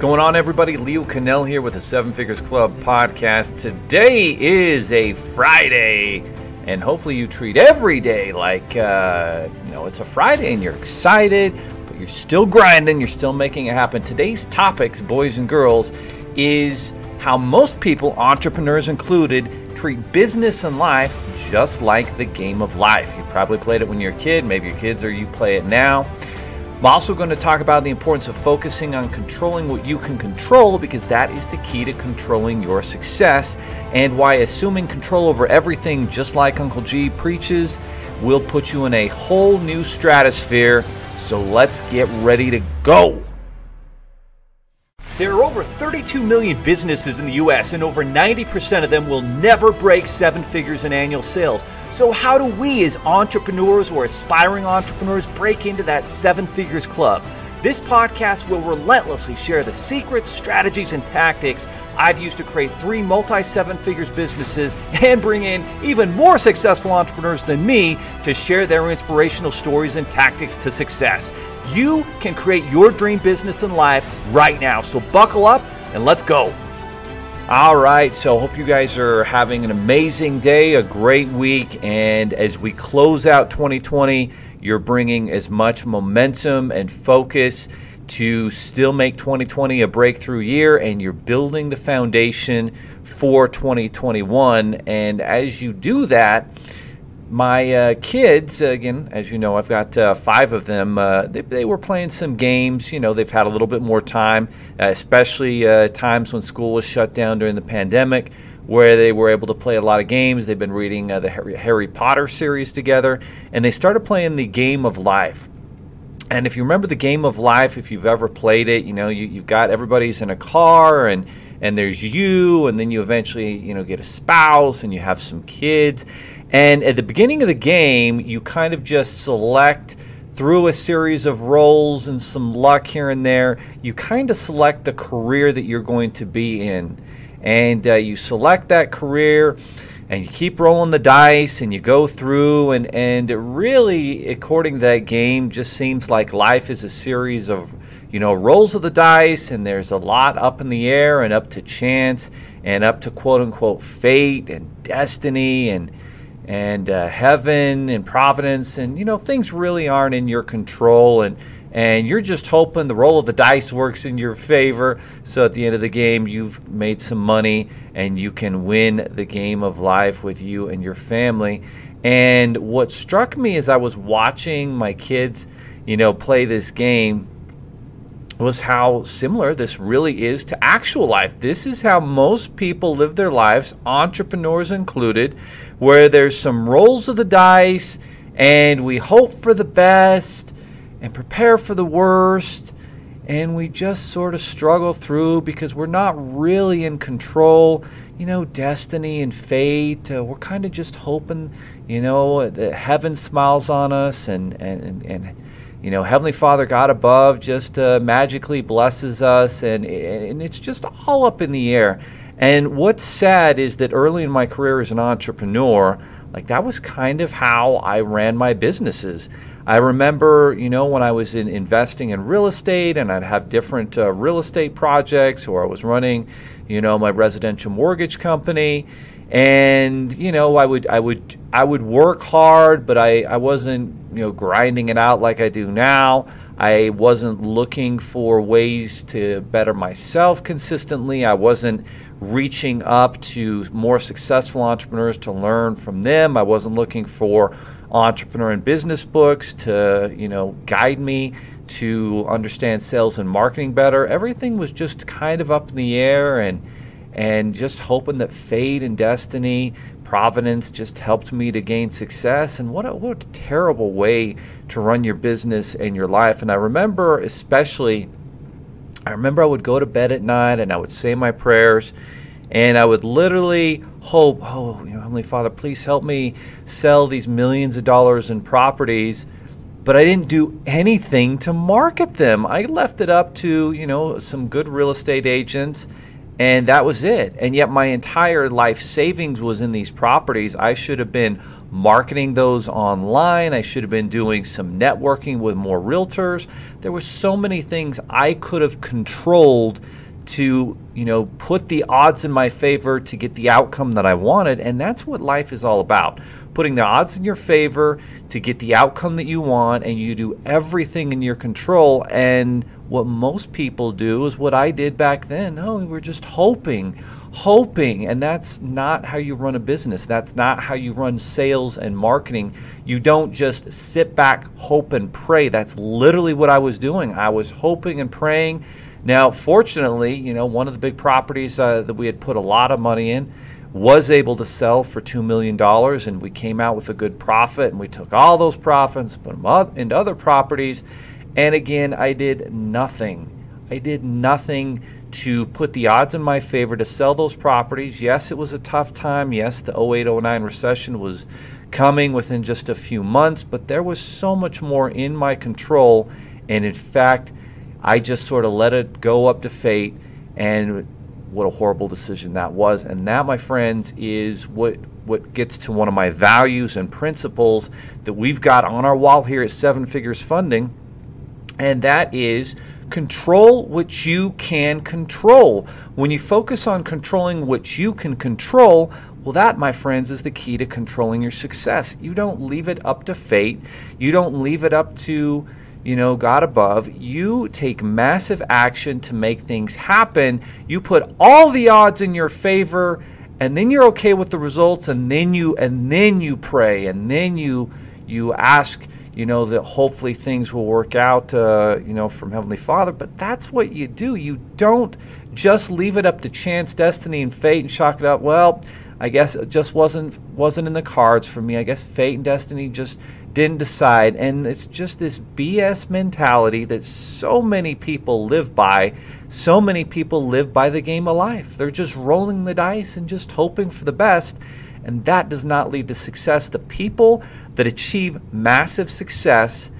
going on, everybody? Leo Kanell here with the Seven Figures Club podcast. Today is a Friday, and hopefully, you treat every day like uh, you know it's a Friday and you're excited, but you're still grinding, you're still making it happen. Today's topics, boys and girls, is how most people, entrepreneurs included, treat business and life just like the game of life. You probably played it when you're a kid, maybe your kids or you play it now. I'm also going to talk about the importance of focusing on controlling what you can control because that is the key to controlling your success, and why assuming control over everything, just like Uncle G preaches, will put you in a whole new stratosphere. So let's get ready to go. There are over 32 million businesses in the US, and over 90% of them will never break seven figures in annual sales. So, how do we, as entrepreneurs or aspiring entrepreneurs, break into that seven figures club? This podcast will relentlessly share the secrets, strategies, and tactics I've used to create three multi seven figures businesses and bring in even more successful entrepreneurs than me to share their inspirational stories and tactics to success. You can create your dream business and life right now. So, buckle up and let's go. All right, so hope you guys are having an amazing day, a great week, and as we close out 2020, you're bringing as much momentum and focus to still make 2020 a breakthrough year, and you're building the foundation for 2021. And as you do that, my uh, kids, again, as you know, I've got uh, five of them. Uh, they, they, were playing some games. You know, they've had a little bit more time, uh, especially uh, times when school was shut down during the pandemic, where they were able to play a lot of games. They've been reading uh, the Harry, Harry Potter series together, and they started playing the game of life. And if you remember the game of life, if you've ever played it, you know, you, you've got everybody's in a car and and there's you and then you eventually you know get a spouse and you have some kids and at the beginning of the game, you kind of just select through a series of rolls and some luck here and there, you kind of select the career that you're going to be in. And uh, you select that career and you keep rolling the dice and you go through and and really according to that game just seems like life is a series of you know rolls of the dice and there's a lot up in the air and up to chance and up to quote unquote fate and destiny and and uh, heaven and providence and you know things really aren't in your control and and you're just hoping the roll of the dice works in your favor. So at the end of the game you've made some money and you can win the game of life with you and your family. And what struck me as I was watching my kids you know play this game was how similar this really is to actual life. This is how most people live their lives, entrepreneurs included, where there's some rolls of the dice and we hope for the best and prepare for the worst and we just sort of struggle through because we're not really in control. You know, destiny and fate, uh, we're kind of just hoping, you know, that heaven smiles on us and, and, and you know, Heavenly Father, God above, just uh, magically blesses us, and and it's just all up in the air. And what's sad is that early in my career as an entrepreneur, like that was kind of how I ran my businesses. I remember, you know, when I was in investing in real estate, and I'd have different uh, real estate projects, or I was running, you know, my residential mortgage company and you know i would i would i would work hard but i i wasn't you know grinding it out like i do now. I wasn't looking for ways to better myself consistently. I wasn't reaching up to more successful entrepreneurs to learn from them. I wasn't looking for entrepreneur and business books to you know guide me to understand sales and marketing better. Everything was just kind of up in the air and and just hoping that fate and destiny, providence just helped me to gain success. And what a, what a terrible way to run your business and your life. And I remember, especially, I remember I would go to bed at night and I would say my prayers. And I would literally hope, oh, you know, Heavenly Father, please help me sell these millions of dollars in properties but I didn't do anything to market them. I left it up to, you know, some good real estate agents and that was it. And yet, my entire life savings was in these properties. I should have been marketing those online. I should have been doing some networking with more realtors. There were so many things I could have controlled to, you know, put the odds in my favor to get the outcome that I wanted, and that's what life is all about. Putting the odds in your favor to get the outcome that you want and you do everything in your control and what most people do is what I did back then. No, we were just hoping hoping. And that's not how you run a business. That's not how you run sales and marketing. You don't just sit back hope and pray. That's literally what i was doing. I was hoping and praying. Now fortunately you know one of the big properties uh, that we had put a lot of money in was able to sell for $2 million and we came out with a good profit and we took all those profits put them up into other properties and again i did nothing i did nothing to put the odds in my favor to sell those properties. Yes, it was a tough time. Yes, the 08 09 recession was coming within just a few months, but there was so much more in my control. And in fact, I just sort of let it go up to fate. And what a horrible decision that was. And that, my friends, is what what gets to one of my values and principles that we've got on our wall here at Seven Figures Funding, and that is Control what you can control. When you focus on controlling what you can control, well, that, my friends, is the key to controlling your success. You don't leave it up to fate. You don't leave it up to, you know, God above. You take massive action to make things happen. You put all the odds in your favor, and then you're okay with the results, and then you and then you pray, and then you you ask you know that hopefully things will work out uh, you know from heavenly father. But that's what you do. You don't just leave it up to chance destiny and fate and chalk it up well i guess it just wasn't wasn't in the cards for me. I guess fate and destiny just didn't decide and it's just this bs mentality that so many people live by so many people live by the game of life they're just rolling the dice and just hoping for the best and that does not lead to success. The people that achieve massive success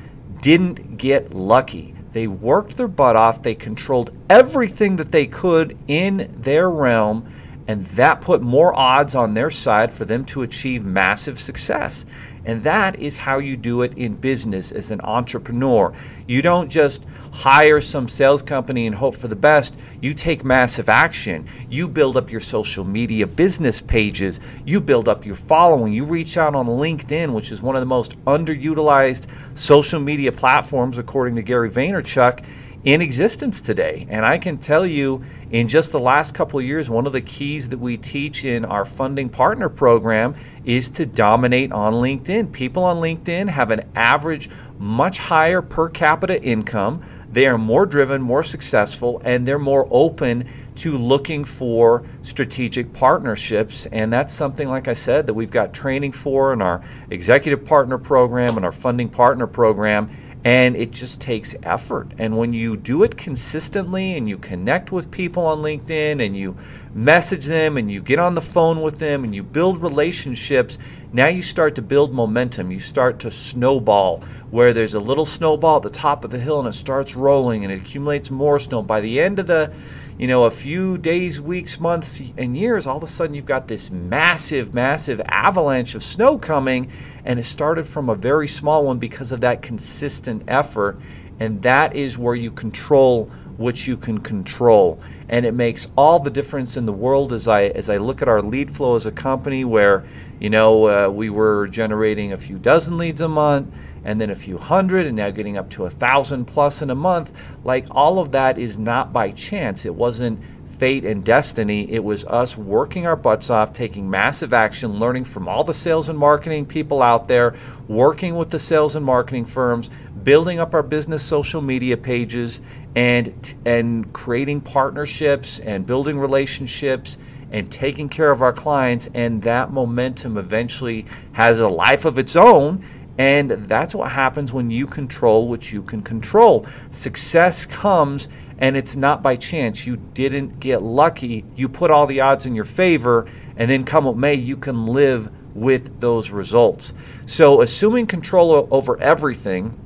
didn't get lucky. They worked their butt off, they controlled everything that they could in their realm, and that put more odds on their side for them to achieve massive success. And that is how you do it in business as an entrepreneur. You don't just hire some sales company and hope for the best. You take massive action. You build up your social media business pages. You build up your following. You reach out on LinkedIn, which is one of the most underutilized social media platforms, according to Gary Vaynerchuk, in existence today. And I can tell you, in just the last couple of years, one of the keys that we teach in our funding partner program is to dominate on LinkedIn. People on LinkedIn have an average much higher per capita income. They are more driven, more successful, and they're more open to looking for strategic partnerships. And that's something, like I said, that we've got training for in our executive partner program and our funding partner program and it just takes effort. And when you do it consistently and you connect with people on LinkedIn and you message them and you get on the phone with them and you build relationships, now you start to build momentum. You start to snowball where there's a little snowball at the top of the hill and it starts rolling and it accumulates more snow. By the end of the you know, a few days, weeks, months, and years, all of a sudden you've got this massive, massive avalanche of snow coming, and it started from a very small one because of that consistent effort. And that is where you control what you can control. And it makes all the difference in the world as I as I look at our lead flow as a company where, you know, uh, we were generating a few dozen leads a month and then a few hundred and now getting up to a thousand plus in a month like all of that is not by chance. It wasn't fate and destiny. It was us working our butts off taking massive action learning from all the sales and marketing people out there working with the sales and marketing firms building up our business social media pages and and creating partnerships and building relationships and taking care of our clients. And that momentum eventually has a life of its own and that's what happens when you control what you can control. Success comes and it's not by chance. You didn't get lucky. You put all the odds in your favor, and then come what may, you can live with those results. So, assuming control over everything,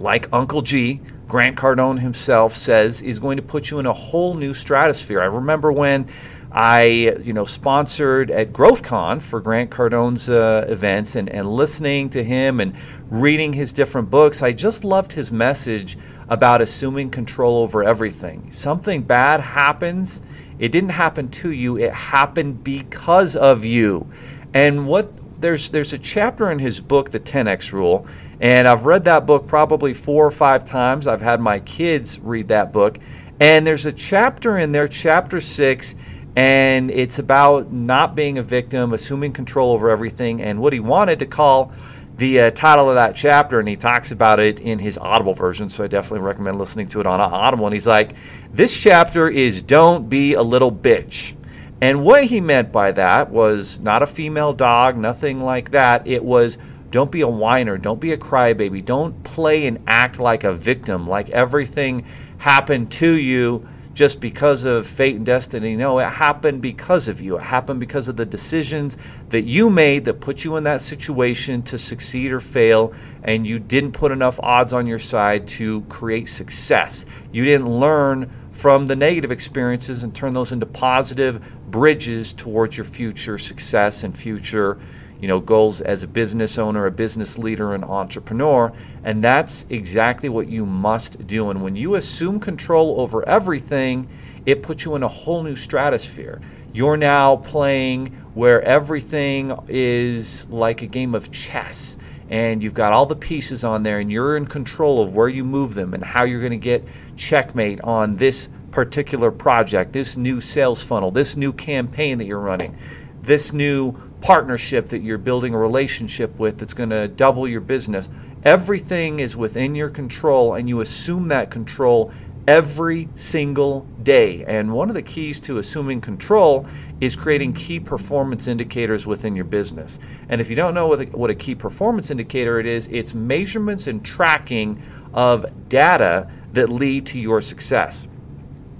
like Uncle G, Grant Cardone himself says, is going to put you in a whole new stratosphere. I remember when I, you know, sponsored at GrowthCon for Grant Cardone's uh, events and, and listening to him and reading his different books. I just loved his message about assuming control over everything. Something bad happens, it didn't happen to you, it happened because of you. And what there's there's a chapter in his book, The 10X Rule, and I've read that book probably four or five times. I've had my kids read that book. And there's a chapter in there, chapter six, and it's about not being a victim, assuming control over everything, and what he wanted to call the uh, title of that chapter, and he talks about it in his Audible version. So I definitely recommend listening to it on Audible. And he's like, This chapter is Don't Be a Little Bitch. And what he meant by that was not a female dog, nothing like that. It was don't be a whiner, don't be a crybaby, don't play and act like a victim, like everything happened to you just because of fate and destiny. No, it happened because of you. It happened because of the decisions that you made that put you in that situation to succeed or fail, and you didn't put enough odds on your side to create success. You didn't learn from the negative experiences and turn those into positive bridges towards your future success and future you know goals as a business owner a business leader an entrepreneur and that's exactly what you must do. And when you assume control over everything it puts you in a whole new stratosphere. You're now playing where everything is like a game of chess and you've got all the pieces on there and you're in control of where you move them and how you're going to get checkmate on this particular project this new sales funnel this new campaign that you're running this new partnership that you're building a relationship with that's going to double your business. Everything is within your control, and you assume that control every single day. And one of the keys to assuming control is creating key performance indicators within your business. And if you don't know what a, what a key performance indicator it is, it's measurements and tracking of data that lead to your success.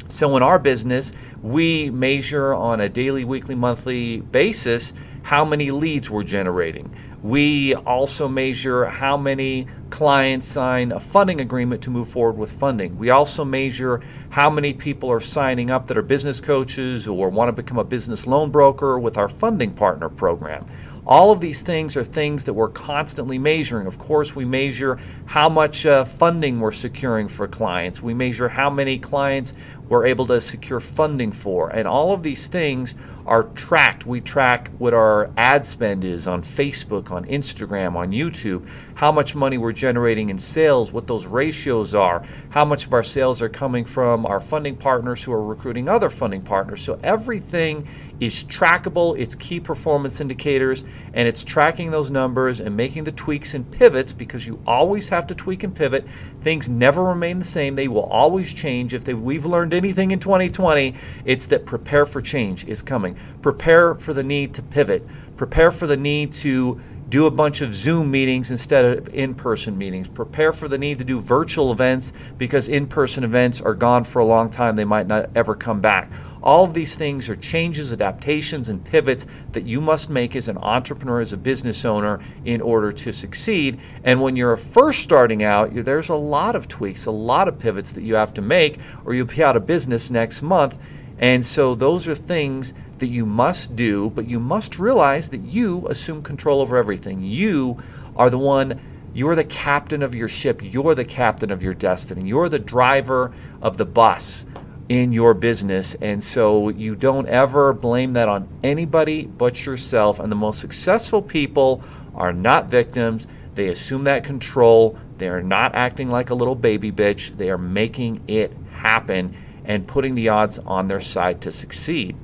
So in our business, we measure on a daily, weekly, monthly basis how many leads we're generating. We also measure how many clients sign a funding agreement to move forward with funding. We also measure how many people are signing up that are business coaches or want to become a business loan broker with our funding partner program. All of these things are things that we're constantly measuring. Of course, we measure how much uh, funding we're securing for clients. We measure how many clients we're able to secure funding for. And all of these things are tracked. We track what our ad spend is on Facebook, on Instagram, on YouTube, how much money we're generating in sales, what those ratios are, how much of our sales are coming from our funding partners who are recruiting other funding partners. So everything is trackable, it's key performance indicators, and it's tracking those numbers and making the tweaks and pivots because you always have to tweak and pivot. Things never remain the same, they will always change. If they, we've learned anything in 2020, it's that prepare for change is coming. Prepare for the need to pivot, prepare for the need to do a bunch of Zoom meetings instead of in person meetings. Prepare for the need to do virtual events because in person events are gone for a long time. They might not ever come back. All of these things are changes, adaptations, and pivots that you must make as an entrepreneur, as a business owner, in order to succeed. And when you're first starting out, there's a lot of tweaks, a lot of pivots that you have to make, or you'll be out of business next month. And so those are things that you must do, but you must realize that you assume control over everything. You are the one, you're the captain of your ship, you're the captain of your destiny, you're the driver of the bus in your business. And so you don't ever blame that on anybody but yourself. And the most successful people are not victims, they assume that control. They are not acting like a little baby bitch. They are making it happen and putting the odds on their side to succeed.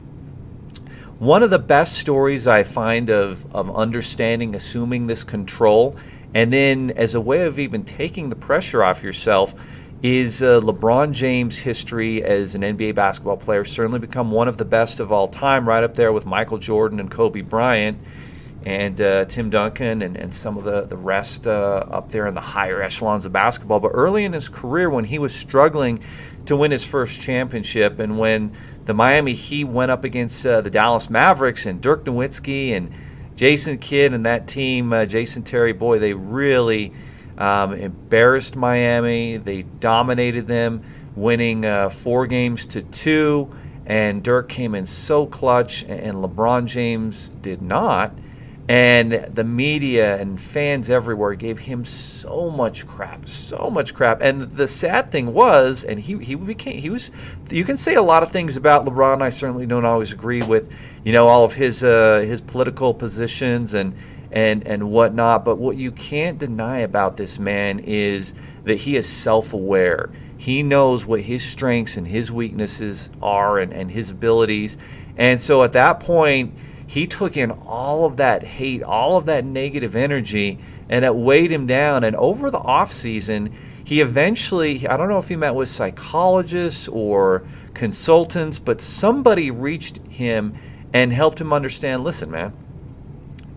One of the best stories I find of, of understanding, assuming this control, and then as a way of even taking the pressure off yourself, is uh, LeBron James' history as an NBA basketball player. Certainly become one of the best of all time, right up there with Michael Jordan and Kobe Bryant and uh, Tim Duncan and, and some of the, the rest uh, up there in the higher echelons of basketball. But early in his career, when he was struggling to win his first championship, and when the Miami Heat went up against uh, the Dallas Mavericks and Dirk Nowitzki and Jason Kidd and that team, uh, Jason Terry, boy, they really um, embarrassed Miami. They dominated them, winning uh, four games to two and Dirk came in so clutch, and LeBron James did not. And the media and fans everywhere gave him so much crap, so much crap. And the sad thing was, and he he became he was. You can say a lot of things about LeBron. I certainly don't always agree with, you know, all of his uh, his political positions and and and whatnot. But what you can't deny about this man is that he is self aware. He knows what his strengths and his weaknesses are and, and his abilities. And so at that point, he took in all of that hate, all of that negative energy, and it weighed him down. And over the off season, he eventually, I don't know if he met with psychologists or consultants, but somebody reached him and helped him understand listen, man,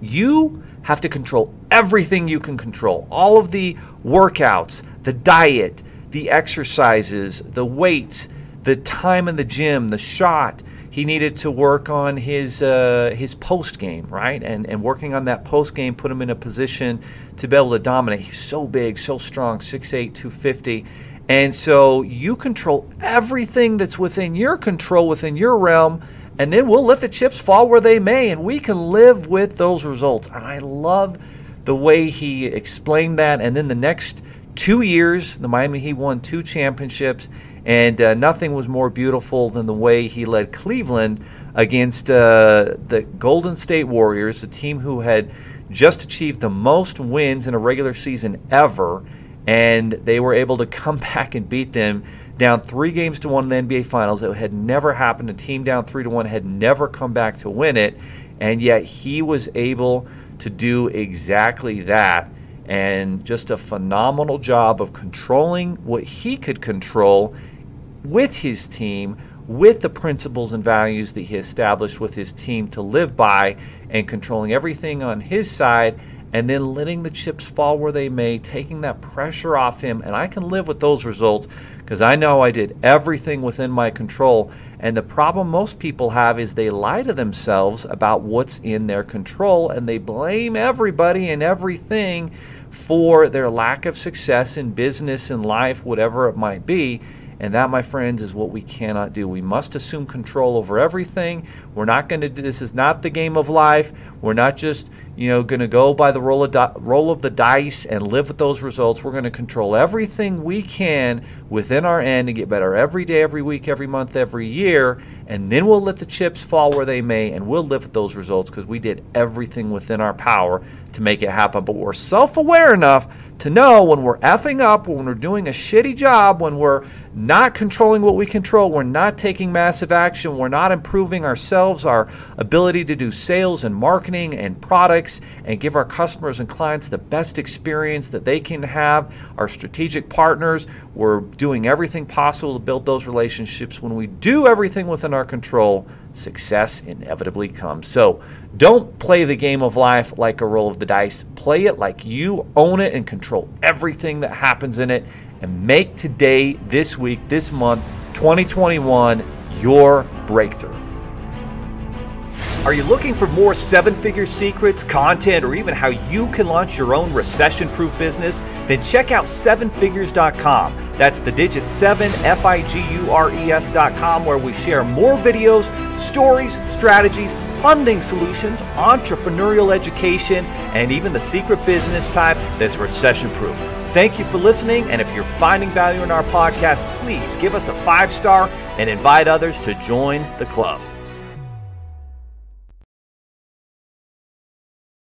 you have to control everything you can control all of the workouts, the diet, the exercises, the weights, the time in the gym, the shot. He needed to work on his uh, his post game, right? And and working on that post game put him in a position to be able to dominate. He's so big, so strong, 6'8", 250. And so you control everything that's within your control, within your realm, and then we'll let the chips fall where they may, and we can live with those results. And I love the way he explained that. And then the next two years, the Miami Heat won two championships, and uh, nothing was more beautiful than the way he led Cleveland against uh, the Golden State Warriors, the team who had just achieved the most wins in a regular season ever, and they were able to come back and beat them down three games to one in the NBA Finals. It had never happened. A team down three to one had never come back to win it, and yet he was able to do exactly that and just a phenomenal job of controlling what he could control with his team, with the principles and values that he established with his team to live by, and controlling everything on his side, and then letting the chips fall where they may, taking that pressure off him. And I can live with those results because I know I did everything within my control. And the problem most people have is they lie to themselves about what's in their control and they blame everybody and everything for their lack of success in business and life, whatever it might be. And that, my friends, is what we cannot do. We must assume control over everything. We're not going to do this is not the game of life. We're not just, you know, going to go by the roll of di- roll of the dice and live with those results. We're going to control everything we can within our end and get better every day, every week, every month, every year, and then we'll let the chips fall where they may and we'll live with those results because we did everything within our power to make it happen. But we're self-aware enough to know when we're effing up, when we're doing a shitty job, when we're not controlling what we control, we're not taking massive action, we're not improving ourselves, our ability to do sales and marketing and products and give our customers and clients the best experience that they can have, our strategic partners, we're doing everything possible to build those relationships. When we do everything within our control, success inevitably comes. So don't play the game of life like a roll of the dice. Play it like you own it and control everything that happens in it. And make today, this week, this month, 2021, your breakthrough. Are you looking for more seven figure secrets, content, or even how you can launch your own recession proof business? Then check out sevenfigures.com. That's the digit 7 F I G U R E S.com, where we share more videos, stories, strategies, funding solutions, entrepreneurial education, and even the secret business type that's recession proof. Thank you for listening, and if you're finding value in our podcast, please give us a five star and invite others to join the club.